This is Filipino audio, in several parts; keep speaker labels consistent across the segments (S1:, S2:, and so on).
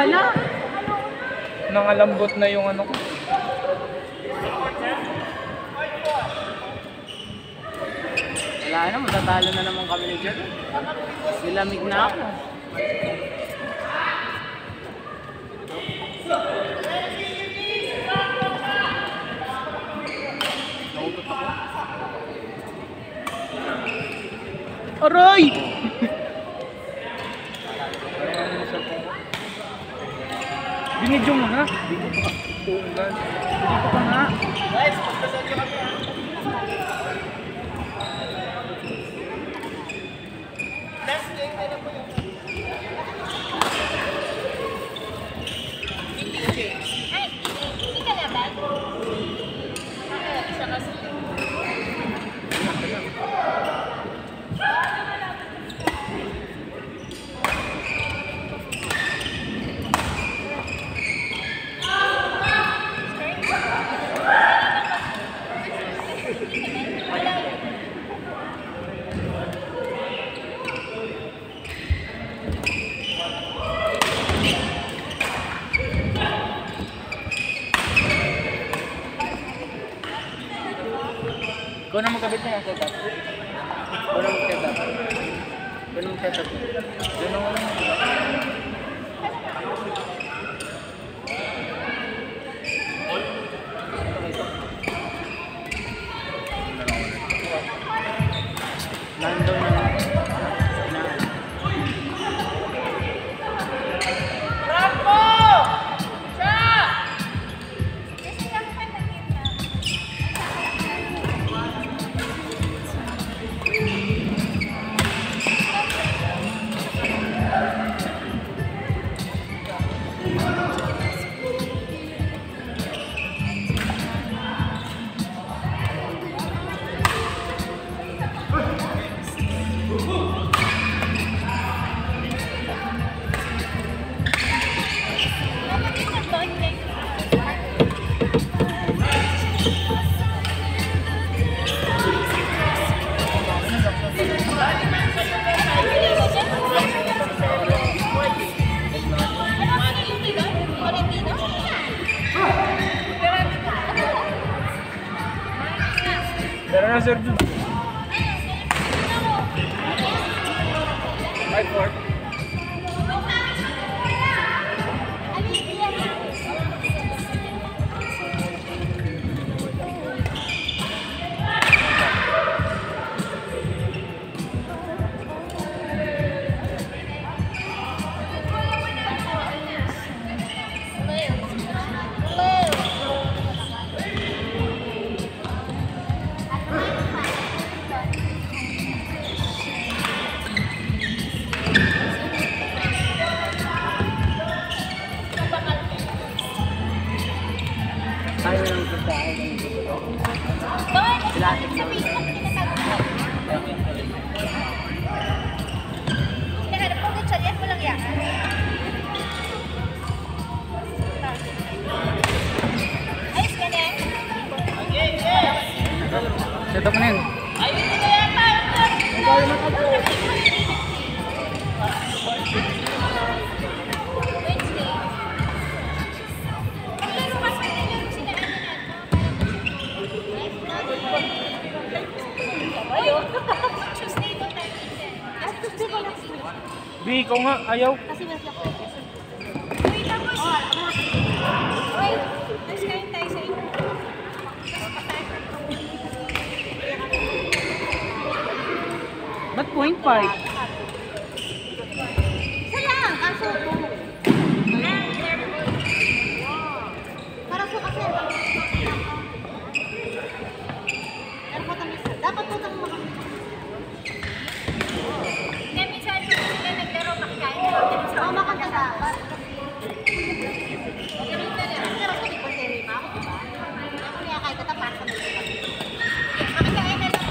S1: wala na.
S2: Nangalambot na yung ano ko.
S1: Wala na, matatalo na naman kami ni Jer. Nilamig na ako. Aray!
S2: Binidyo mo na. Hindi ko pa. Hindi ko pa nga.
S3: Ay,
S1: Ikaw na magkabit na yung setup. Ikaw na mag-setup. Ikaw na mag-setup. Doon ako lang
S2: Five four.
S1: Tayo lang ito sa akin.
S3: Sa Facebook,
S2: B, ikaw nga. Ayaw.
S3: Kasi mas ako. Uy, tapos. Uy, mas kain tayo sa inyo.
S1: Ba't point five?
S3: Isa lang, kaso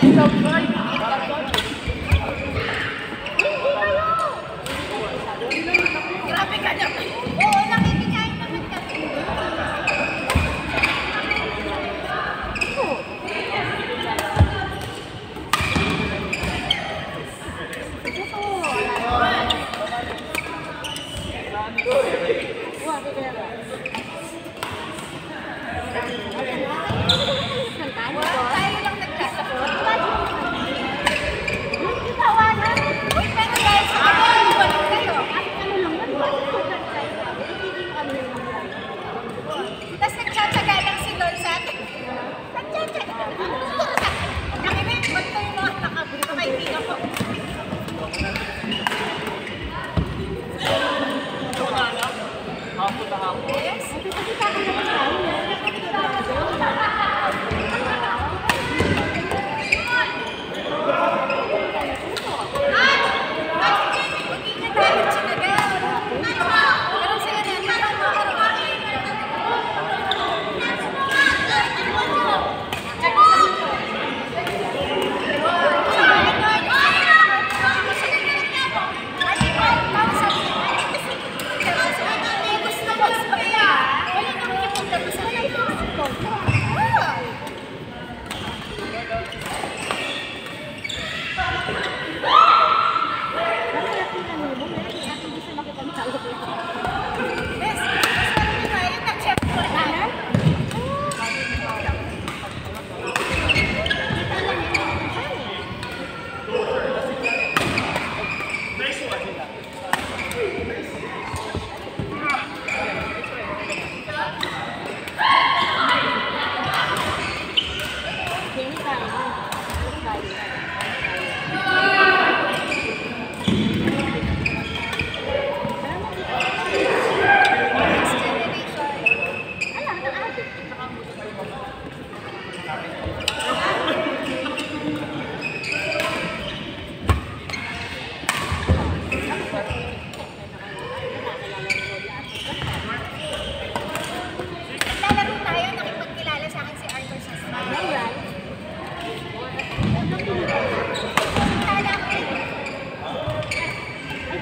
S3: Grabe ka naman.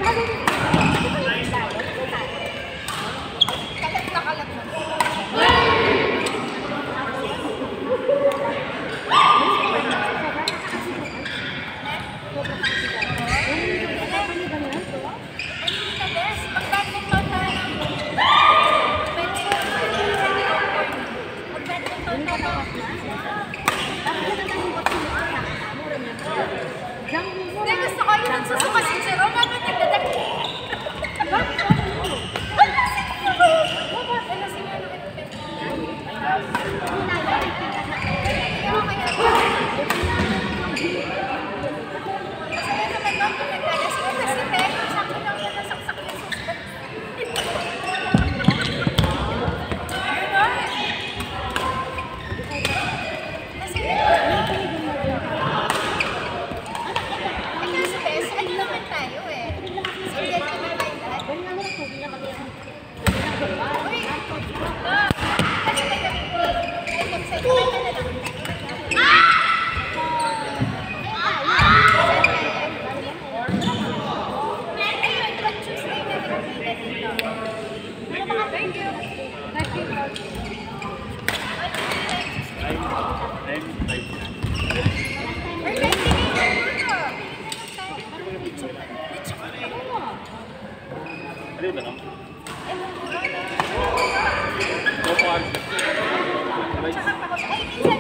S3: Okay. Ay, minsan